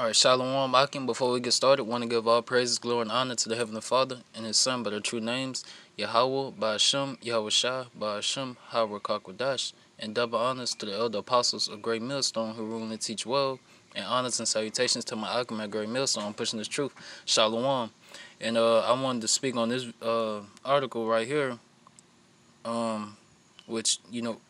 All right, Shalom Akim. Before we get started, want to give all praises, glory, and honor to the Heavenly Father and His Son by their true names, Yahweh, Bahasham, Yahweh Shah, Bahasham, Hawakwadash, and double honors to the elder apostles of Great Millstone who rule and teach well, and honors and salutations to my Akim at Great Millstone pushing this truth, Shalom. And uh, I wanted to speak on this uh, article right here, um, which, you know,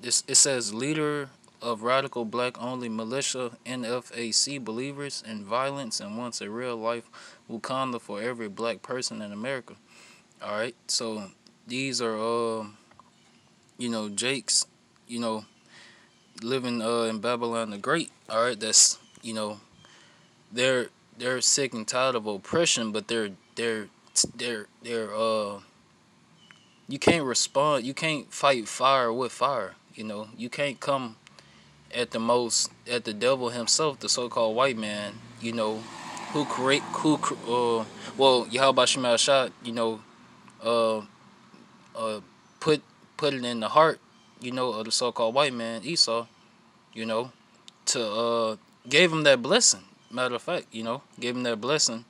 this it says leader of radical black only militia NFAC believers in violence and wants a real life Wakanda for every black person in America. All right, so these are uh, you know Jake's, you know, living uh in Babylon the Great. All right, that's you know, they're they're sick and tired of oppression, but they're they're they're they're uh. You can't respond. You can't fight fire with fire. You know, you can't come at the most at the devil himself, the so-called white man, you know, who create who uh well Yahweh Shemal Shot, you know, uh uh put put it in the heart, you know, of the so-called white man Esau, you know, to uh gave him that blessing. Matter of fact, you know, gave him that blessing,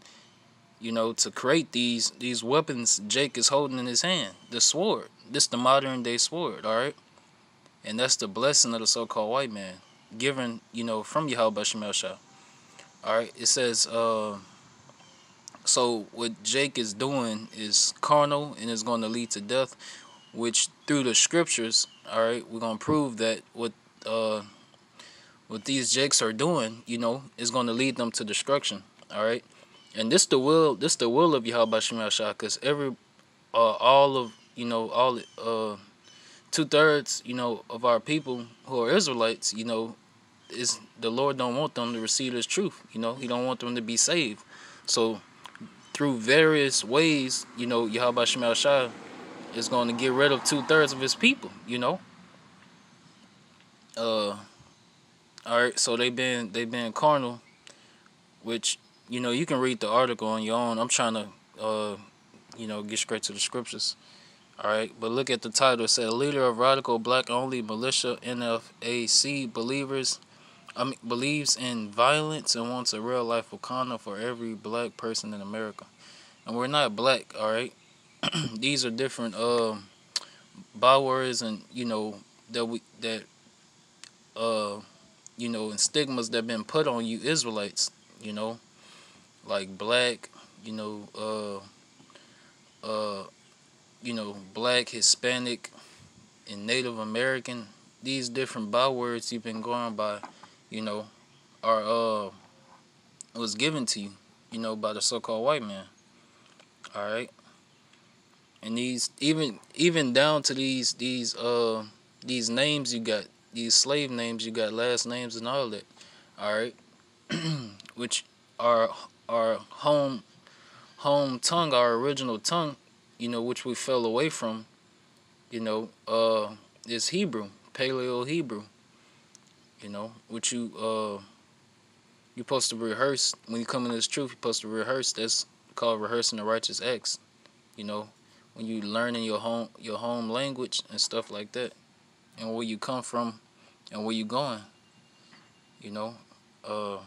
you know, to create these these weapons Jake is holding in his hand, the sword. This the modern day sword, all right. And that's the blessing of the so-called white man, given, you know, from Yahweh Shemel Shah. All right, it says, uh, so what Jake is doing is carnal and is going to lead to death, which through the scriptures, all right, we're going to prove that what uh, what these Jakes are doing, you know, is going to lead them to destruction. All right, and this the will, this the will of Yahweh Shemel Shah, because every, uh, all of, you know, all, uh, two thirds, you know, of our people who are Israelites, you know, is the Lord don't want them to receive His truth. You know, He don't want them to be saved. So through various ways, you know, Yahweh Shemal Shah is going to get rid of two thirds of His people. You know. Uh, all right. So they've been they've been carnal, which you know you can read the article on your own. I'm trying to uh, you know, get straight to the scriptures. Alright, but look at the title. It said leader of radical black only militia NFAC believers um, believes in violence and wants a real life Wakanda for every black person in America. And we're not black, alright? These are different uh bywords and you know that we that uh you know and stigmas that have been put on you Israelites, you know, like black, you know, uh uh you know, black, Hispanic, and Native American, these different bywords you've been going by, you know, are uh was given to you, you know, by the so-called white man. All right, and these even even down to these these uh these names you got, these slave names you got, last names and all that. All right, which are our home home tongue, our original tongue you know, which we fell away from, you know, uh, is Hebrew, Paleo Hebrew. You know, which you uh, you're supposed to rehearse when you come into this truth. You're supposed to rehearse. That's called rehearsing the righteous acts. You know, when you learn in your home your home language and stuff like that, and where you come from, and where you going. You know, uh,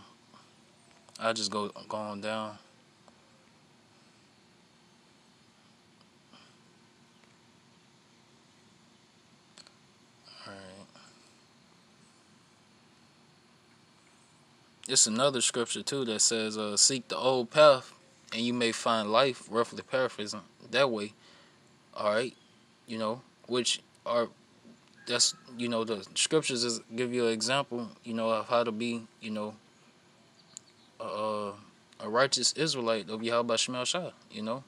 I just go going down. It's another scripture too that says, uh, "Seek the old path, and you may find life." Roughly paraphrasing that way. All right, you know, which are that's you know the scriptures is give you an example, you know, of how to be, you know, uh, a righteous Israelite of Yahweh Shemel Shah, you know.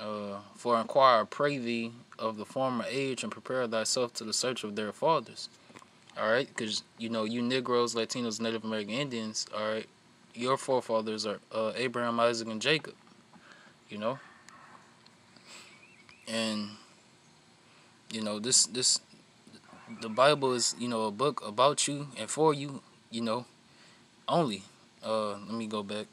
Uh, for inquire, pray thee of the former age, and prepare thyself to the search of their fathers all right? Because, you know, you Negroes, Latinos, Native American Indians, all right, your forefathers are uh, Abraham, Isaac, and Jacob, you know? And, you know, this, this, the Bible is, you know, a book about you and for you, you know, only. Uh, let me go back.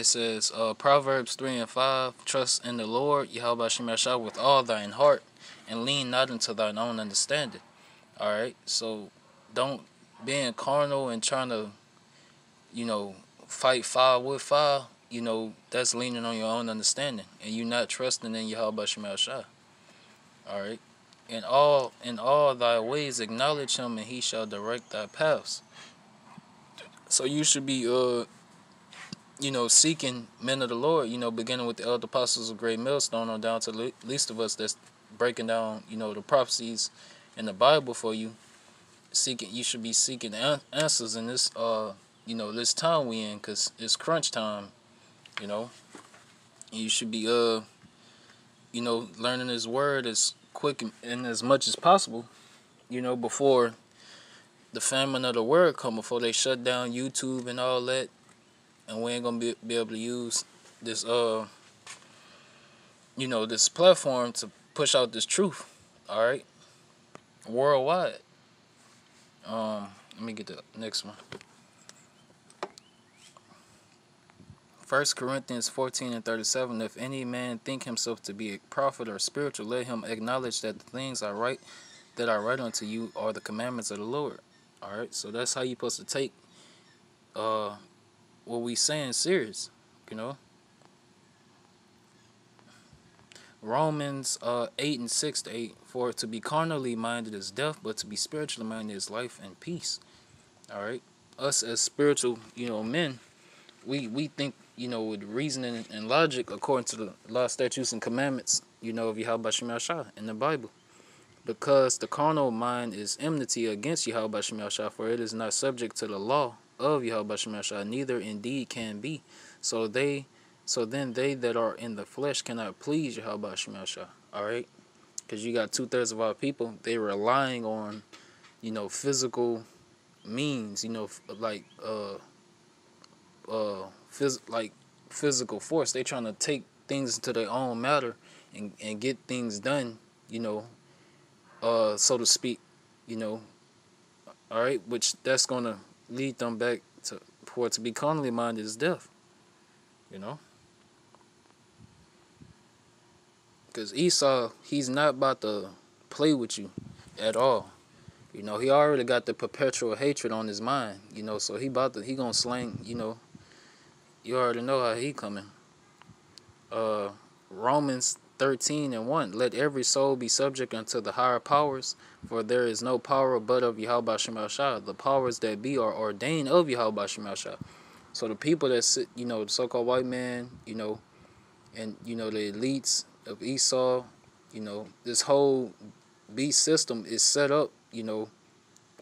It says uh, Proverbs 3 and 5 Trust in the Lord, Yahweh Shemashah, with all thine heart, and lean not into thine own understanding. All right, so don't being carnal and trying to, you know, fight fire with fire. You know, that's leaning on your own understanding, and you're not trusting in Yahweh Shemal Shah. All right, in all in all thy ways acknowledge Him, and He shall direct thy paths. So you should be uh you know, seeking men of the Lord, you know, beginning with the elder apostles of Great Millstone on down to the least of us that's breaking down, you know, the prophecies in the Bible for you. Seeking, you should be seeking answers in this, uh, you know, this time we in, cause it's crunch time, you know. You should be, uh, you know, learning His word as quick and as much as possible, you know, before the famine of the word come, before they shut down YouTube and all that and we ain't gonna be, be able to use this uh you know this platform to push out this truth all right worldwide. Um let me get the next one. First Corinthians 14 and 37 If any man think himself to be a prophet or spiritual, let him acknowledge that the things I write that I write unto you are the commandments of the Lord. Alright, so that's how you're supposed to take uh what we saying serious, you know. Romans uh, 8 and 6 to 8, for to be carnally minded is death, but to be spiritually minded is life and peace. All right. Us as spiritual, you know, men, we, we think, you know, with reasoning and logic according to the law, statutes, and commandments, you know, of Yahweh Shemel Shah in the Bible. Because the carnal mind is enmity against Yahweh Shemel Shah, for it is not subject to the law, of Yahweh Shemashah, neither indeed can be. So they so then they that are in the flesh cannot please Yahweh Shemashah. Alright? Because you got two thirds of our people, they relying on, you know, physical means, you know, like uh uh phys like physical force. They trying to take things into their own matter and, and get things done, you know, uh so to speak, you know. Alright, which that's gonna lead them back to for to be carnally minded is death. You know? Because Esau, he's not about to play with you at all. You know, he already got the perpetual hatred on his mind, you know, so he about to he gonna slang, you know. You already know how he coming. Uh Romans 13 and 1. Let every soul be subject unto the higher powers, for there is no power but of Yahweh Shah. The powers that be are ordained of Yahweh Shah. So the people that sit, you know, the so-called white man, you know, and, you know, the elites of Esau, you know, this whole beast system is set up, you know,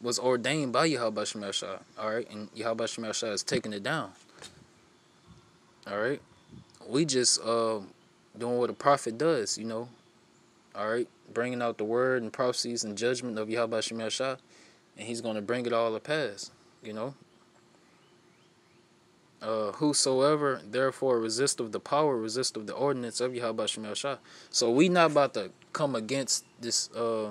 was ordained by Yahweh Shah, all right? And Yahweh Shah is taking it down, all right? We just, uh, doing what a prophet does, you know. All right, bringing out the word and prophecies and judgment of Yahweh and he's going to bring it all to pass, you know. Uh, whosoever therefore resist of the power, resist of the ordinance of Yahweh. So we not about to come against this, uh,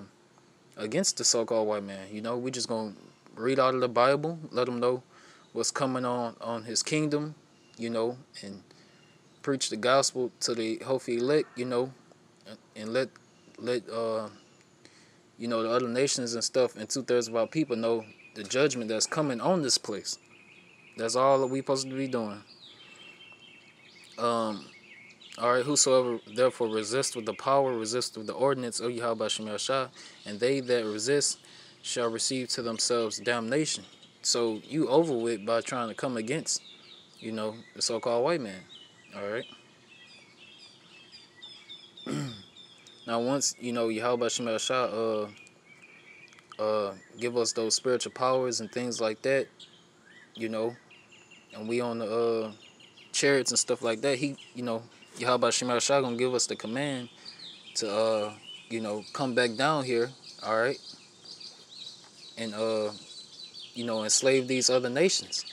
against the so-called white man, you know. We just going to read out of the Bible, let him know what's coming on on his kingdom, you know, and preach the gospel to the hopefully elect, you know, and let let uh you know the other nations and stuff and two thirds of our people know the judgment that's coming on this place. That's all that we supposed to be doing. Um all right, whosoever therefore resist with the power, resist with the ordinance of Yahweh Shah, and they that resist shall receive to themselves damnation. So you over with by trying to come against, you know, the so-called white man. All right. now, once you know Yahweh Shemel Shah, uh, uh, give us those spiritual powers and things like that, you know, and we on the uh, chariots and stuff like that. He, you know, Yahweh Shemel Shah gonna give us the command to, uh, you know, come back down here. All right, and uh, you know, enslave these other nations.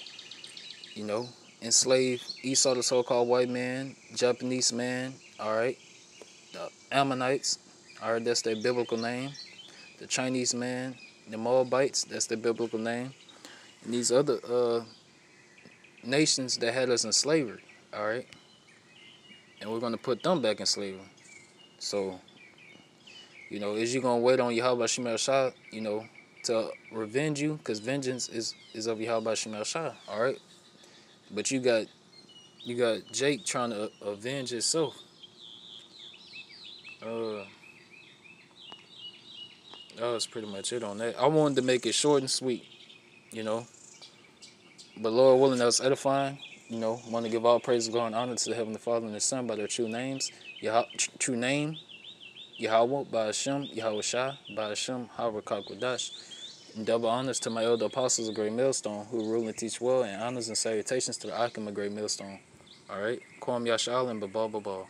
You know, enslave Esau, the so-called white man, Japanese man, all right, the Ammonites, all right, that's their biblical name, the Chinese man, the Moabites, that's their biblical name, and these other uh, nations that had us in slavery, all right, and we're going to put them back in slavery. So, you know, is you going to wait on Yahweh Shemel Shah, you know, to revenge you, because vengeance is is of Yahweh Shem Shah. All right, but you got you got Jake trying to avenge himself. Uh, that was pretty much it on that. I wanted to make it short and sweet, you know. But Lord willing, that was edifying. You know, want to give all praise, glory, and honor to the Heavenly Father and His Son by their true names. Yah- true name, Yahweh, by Hashem, Yahweh Shah, by Hashem, Kakwadash. And double honors to my elder apostles of Great Millstone, who rule and teach well, and honors and salutations to the Akim of Great Millstone. All right, Kwam Yashal and Babal Babal.